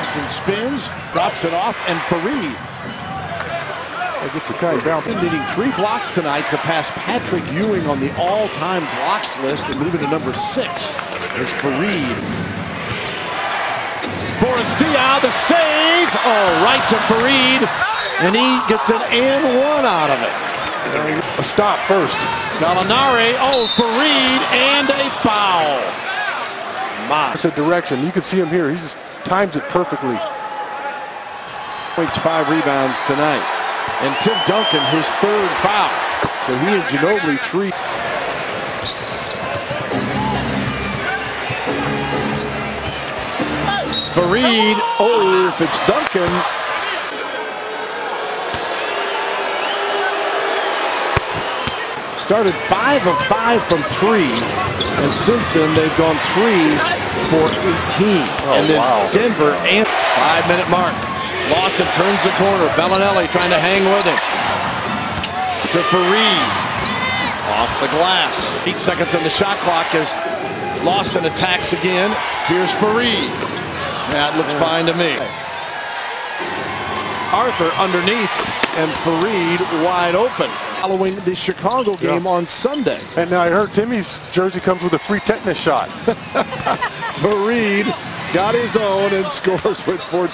Lawson spins, drops it off, and Faried It gets the kite bounce. needing three blocks tonight to pass Patrick Ewing on the all-time blocks list and moving to number six is Faried. Boris Diaw, the save. Oh, right to Faried. And he gets an and one out of it. A stop first. Gallinari, oh, Faried, and a foul. My. It's a direction. You can see him here. He just times it perfectly. Points, five rebounds tonight. And Tim Duncan, his third foul. So he and Ginobili three. Faried, oh, if it's Duncan. Started five of five from three. And since then, they've gone three for 18. and then wow. Denver and five minute mark. Lawson turns the corner. Belinelli trying to hang with him. To Faried. Off the glass. Eight seconds on the shot clock as Lawson attacks again. Here's Faried. That looks fine to me. Arthur underneath and Faried wide open. Following the Chicago game Yeah. on Sunday. And now I heard Timmy's jersey comes with a free tetanus shot. Faried got his own and scores with 14.